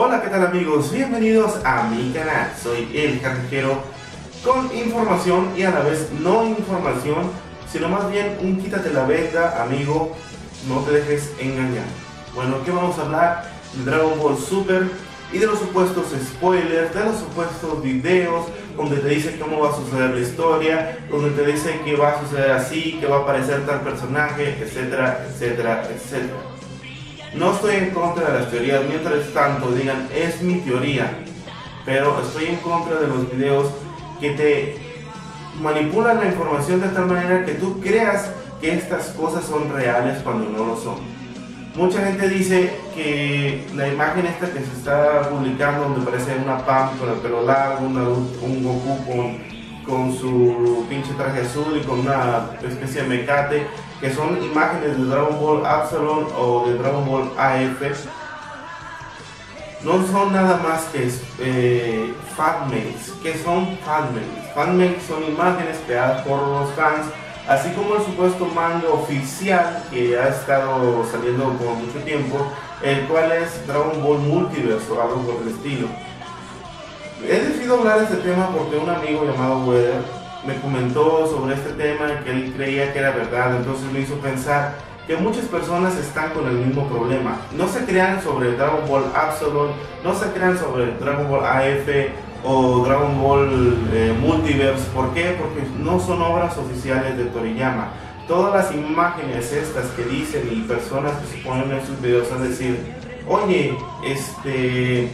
Hola, ¿qué tal amigos? Bienvenidos a mi canal. Soy el carretero con información y a la vez no información, sino más bien un quítate la venda, amigo, no te dejes engañar. Bueno, ¿qué vamos a hablar? De Dragon Ball Super y de los supuestos spoilers, de los supuestos videos donde te dice cómo va a suceder la historia, donde te dice que va a suceder así, que va a aparecer tal personaje, etcétera, etcétera, etcétera. No estoy en contra de las teorías, mientras tanto digan es mi teoría, pero estoy en contra de los videos que te manipulan la información de tal manera que tú creas que estas cosas son reales cuando no lo son. Mucha gente dice que la imagen esta que se está publicando donde parece una Pam con el pelo largo, un Goku con, con su pinche traje azul y con una especie de mecate que son imágenes de Dragon Ball Absalom o de Dragon Ball AF, no son nada más que eh, fanmates. que son fanmates? Fanmates son imágenes creadas por los fans, así como el supuesto manga oficial que ha estado saliendo por mucho tiempo, el cual es Dragon Ball Multiverse o algo por el estilo. Decidido hablar de este tema porque un amigo llamado Weather me comentó sobre este tema que él creía que era verdad, entonces me hizo pensar que muchas personas están con el mismo problema. No se crean sobre Dragon Ball Absolute, no se crean sobre Dragon Ball AF o Dragon Ball eh, Multiverse. ¿Por qué? Porque no son obras oficiales de Toriyama. Todas las imágenes estas que dicen y personas que se ponen en sus videos a decir, oye, este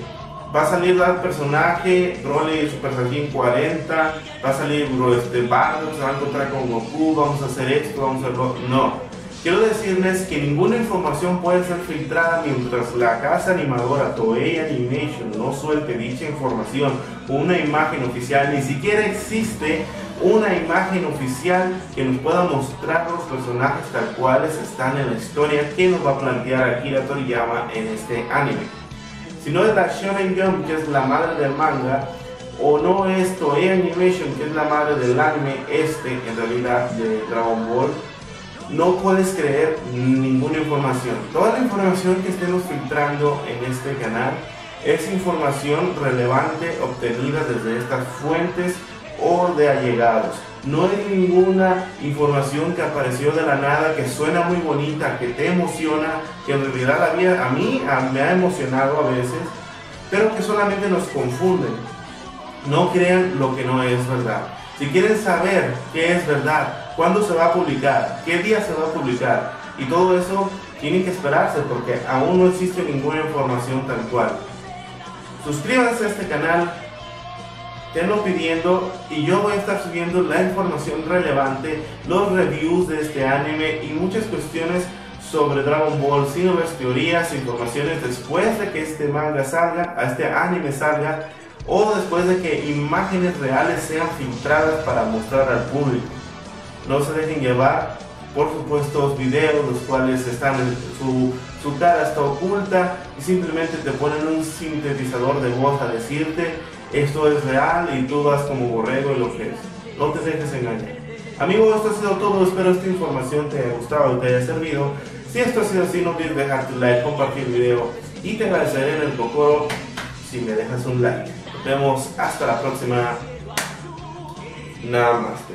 va a salir el personaje, Broly Super Saiyan 40, va a salir este, Bardo, se va a encontrar con Goku, vamos a hacer esto, vamos a hacerlo. No. Quiero decirles que ninguna información puede ser filtrada mientras la casa animadora Toei Animation no suelte dicha información una imagen oficial. Ni siquiera existe una imagen oficial que nos pueda mostrar los personajes tal cuales están en la historia que nos va a plantear Akira Toriyama en este anime si no es la Shonen Jump, que es la madre del manga, o no es Toei Animation, que es la madre del anime este, en realidad, de Dragon Ball, no puedes creer ninguna información. Toda la información que estemos filtrando en este canal es información relevante obtenida desde estas fuentes o de allegados. No hay ninguna información que apareció de la nada, que suena muy bonita, que te emociona, que en realidad a mí, me ha emocionado a veces, pero que solamente nos confunden. No crean lo que no es verdad. Si quieren saber qué es verdad, cuándo se va a publicar, qué día se va a publicar y todo eso, tienen que esperarse porque aún no existe ninguna información tal cual. Suscríbanse a este canal, tenlo pidiendo y yo voy a estar subiendo la información relevante, los reviews de este anime y muchas cuestiones sobre Dragon Ball, si no ves teorías, informaciones después de que este manga salga, este anime salga o después de que imágenes reales sean filtradas para mostrar al público. No se dejen llevar por supuesto videos los cuales están en su, su cara está oculta y simplemente te ponen un sintetizador de voz a decirte esto es real y tú vas como borrego y lo que es. No te dejes engañar. Amigos, esto ha sido todo. Espero esta información te haya gustado y te haya servido. Si esto ha sido así, no olvides dejar tu like, compartir el video y te agradeceré en el cocoro si me dejas un like. Nos vemos hasta la próxima. Namaste.